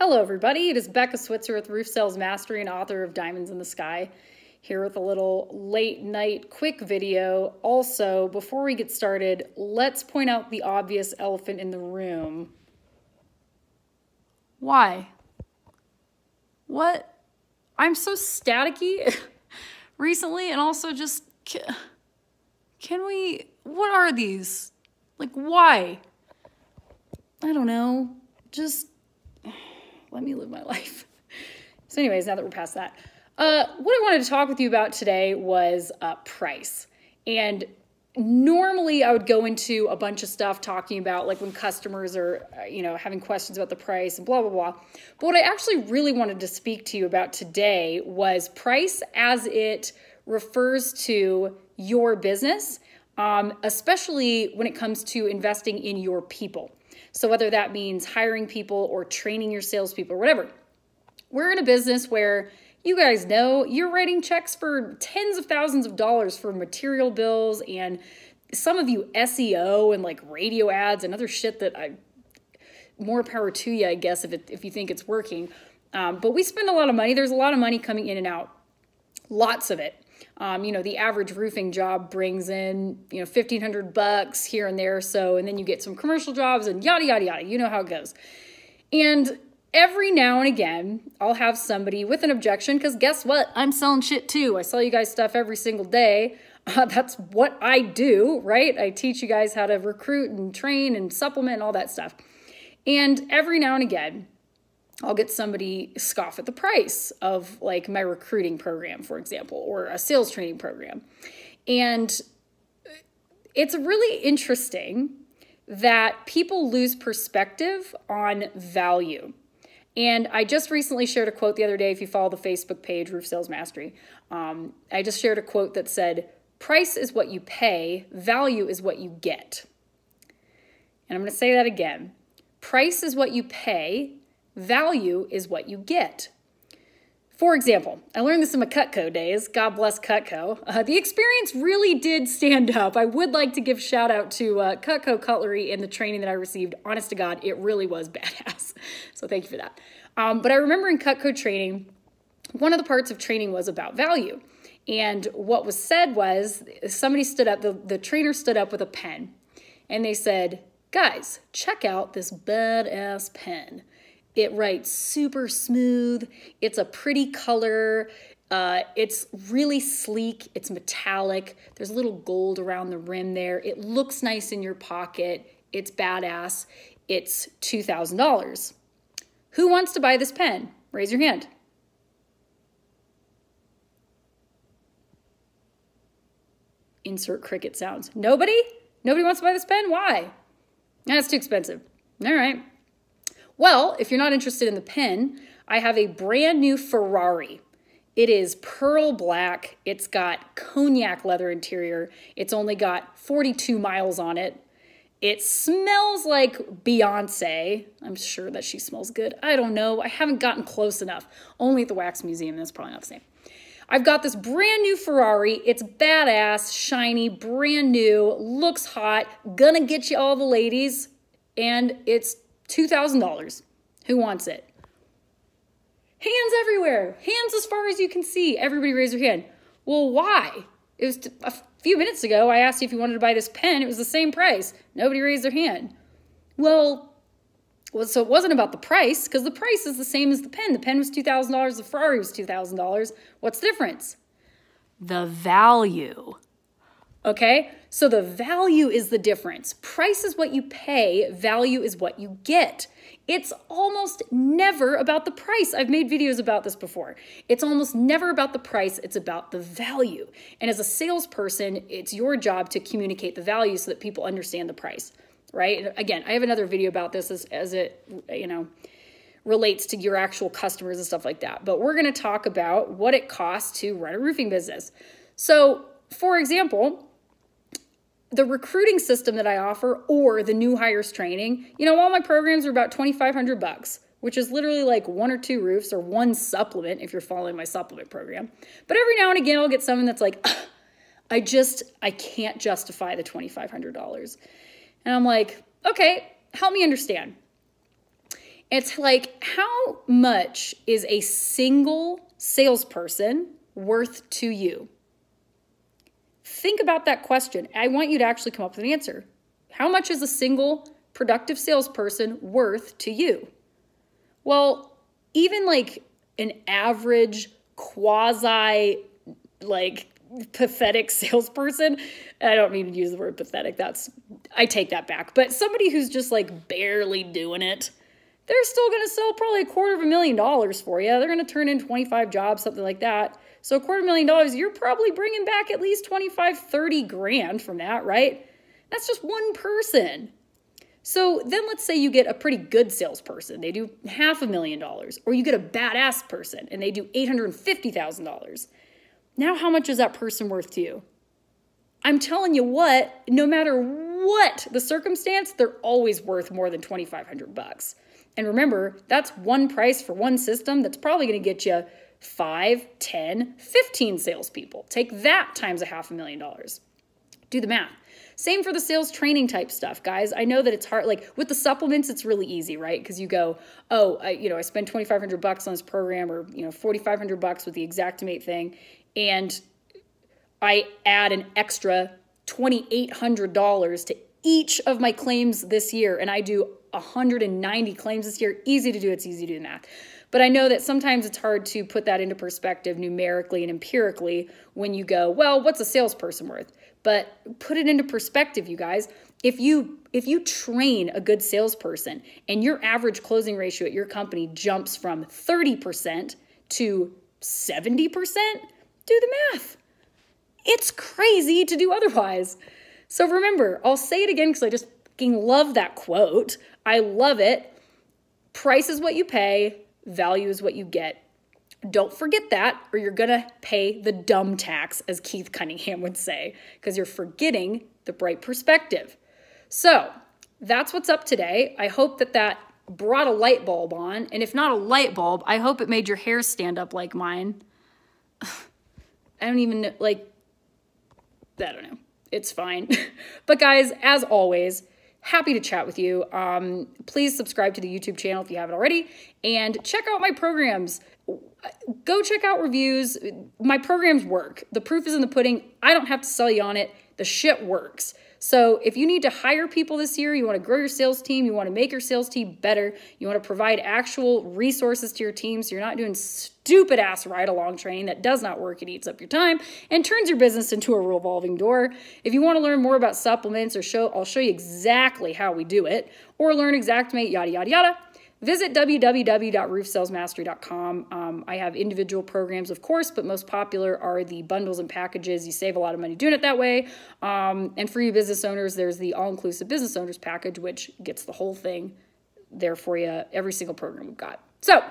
Hello, everybody. It is Becca Switzer with Roof Sales Mastery and author of Diamonds in the Sky. Here with a little late night quick video. Also, before we get started, let's point out the obvious elephant in the room. Why? What? I'm so staticky recently, and also just can we? What are these? Like, why? I don't know. Just let me live my life. So, anyways, now that we're past that, uh, what I wanted to talk with you about today was uh, price. And normally I would go into a bunch of stuff talking about like when customers are, uh, you know, having questions about the price and blah, blah, blah. But what I actually really wanted to speak to you about today was price as it refers to your business, um, especially when it comes to investing in your people. So, whether that means hiring people or training your salespeople or whatever, we're in a business where you guys know you're writing checks for tens of thousands of dollars for material bills and some of you SEO and like radio ads and other shit that I more power to you, I guess, if it, if you think it's working. Um, but we spend a lot of money. There's a lot of money coming in and out, lots of it. Um, you know, the average roofing job brings in, you know, 1500 bucks here and there. So, and then you get some commercial jobs and yada, yada, yada. You know how it goes. And every now and again, I'll have somebody with an objection because guess what? I'm selling shit too. I sell you guys stuff every single day. Uh, that's what I do, right? I teach you guys how to recruit and train and supplement and all that stuff. And every now and again, I'll get somebody scoff at the price of like my recruiting program, for example, or a sales training program. And it's really interesting that people lose perspective on value. And I just recently shared a quote the other day. If you follow the Facebook page, Roof Sales Mastery, um, I just shared a quote that said, Price is what you pay, value is what you get. And I'm going to say that again. Price is what you pay, Value is what you get. For example, I learned this in my Cutco days. God bless Cutco. Uh, the experience really did stand up. I would like to give shout out to uh, Cutco Cutlery and the training that I received. Honest to God, it really was badass. So thank you for that. Um, but I remember in Cutco training, one of the parts of training was about value. And what was said was somebody stood up, the, the trainer stood up with a pen, and they said, Guys, check out this badass pen. It writes super smooth. It's a pretty color. Uh, it's really sleek. It's metallic. There's a little gold around the rim there. It looks nice in your pocket. It's badass. It's $2,000. Who wants to buy this pen? Raise your hand. Insert cricket sounds. Nobody? Nobody wants to buy this pen? Why? That's too expensive. All right. Well, if you're not interested in the pen, I have a brand new Ferrari. It is pearl black. It's got cognac leather interior. It's only got 42 miles on it. It smells like Beyonce. I'm sure that she smells good. I don't know. I haven't gotten close enough. Only at the Wax Museum. That's probably not the same. I've got this brand new Ferrari. It's badass, shiny, brand new, looks hot, gonna get you all the ladies, and it's $2,000. Who wants it? Hands everywhere. Hands as far as you can see. Everybody raise your hand. Well, why? It was a few minutes ago. I asked you if you wanted to buy this pen. It was the same price. Nobody raised their hand. Well, well so it wasn't about the price because the price is the same as the pen. The pen was $2,000. The Ferrari was $2,000. What's the difference? The value. Okay, so the value is the difference. Price is what you pay, value is what you get. It's almost never about the price. I've made videos about this before. It's almost never about the price, it's about the value. And as a salesperson, it's your job to communicate the value so that people understand the price, right? Again, I have another video about this as, as it, you know, relates to your actual customers and stuff like that. But we're gonna talk about what it costs to run a roofing business. So, for example, the recruiting system that I offer or the new hires training, you know, all my programs are about 2500 bucks, which is literally like one or two roofs or one supplement if you're following my supplement program. But every now and again I'll get someone that's like, I just I can't justify the $2500. And I'm like, "Okay, help me understand." It's like, how much is a single salesperson worth to you? Think about that question. I want you to actually come up with an answer. How much is a single productive salesperson worth to you? Well, even like an average quasi like pathetic salesperson. I don't mean to use the word pathetic. That's I take that back. But somebody who's just like barely doing it, they're still going to sell probably a quarter of a million dollars for you. They're going to turn in 25 jobs, something like that. So a quarter million dollars, you're probably bringing back at least 25, 30 grand from that, right? That's just one person. So then let's say you get a pretty good salesperson. They do half a million dollars. Or you get a badass person and they do $850,000. Now, how much is that person worth to you? I'm telling you what, no matter what the circumstance, they're always worth more than 2500 bucks. And remember, that's one price for one system that's probably going to get you 5, 10, 15 salespeople. Take that times a half a million dollars. Do the math. Same for the sales training type stuff, guys. I know that it's hard. Like with the supplements, it's really easy, right? Because you go, oh, I, you know, I spend 2,500 bucks on this program, or you know, 4,500 bucks with the Xactimate thing, and I add an extra $2,800 to each of my claims this year, and I do 190 claims this year. Easy to do, it's easy to do the math. But I know that sometimes it's hard to put that into perspective numerically and empirically when you go, well, what's a salesperson worth? But put it into perspective, you guys. If you if you train a good salesperson and your average closing ratio at your company jumps from 30% to 70%, do the math. It's crazy to do otherwise. So remember, I'll say it again because I just fucking love that quote. I love it. Price is what you pay, value is what you get. Don't forget that, or you're gonna pay the dumb tax, as Keith Cunningham would say, because you're forgetting the bright perspective. So that's what's up today. I hope that that brought a light bulb on. And if not a light bulb, I hope it made your hair stand up like mine. I don't even know, like, I don't know. It's fine. but guys, as always, happy to chat with you. Um, please subscribe to the YouTube channel if you haven't already and check out my programs. Go check out reviews. My programs work. The proof is in the pudding. I don't have to sell you on it. The shit works. So if you need to hire people this year, you want to grow your sales team, you want to make your sales team better, you want to provide actual resources to your team so you're not doing stupid ass ride along training that does not work, it eats up your time and turns your business into a revolving door. If you want to learn more about supplements or show, I'll show you exactly how we do it or learn Xactimate, yada, yada, yada Visit www.roofsalesmastery.com. Um, I have individual programs, of course, but most popular are the bundles and packages. You save a lot of money doing it that way. Um, and for you business owners, there's the all inclusive business owners package, which gets the whole thing there for you, every single program we've got. So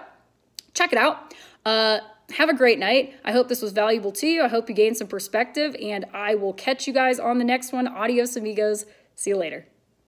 check it out. Uh, have a great night. I hope this was valuable to you. I hope you gained some perspective, and I will catch you guys on the next one. Adios, amigos. See you later.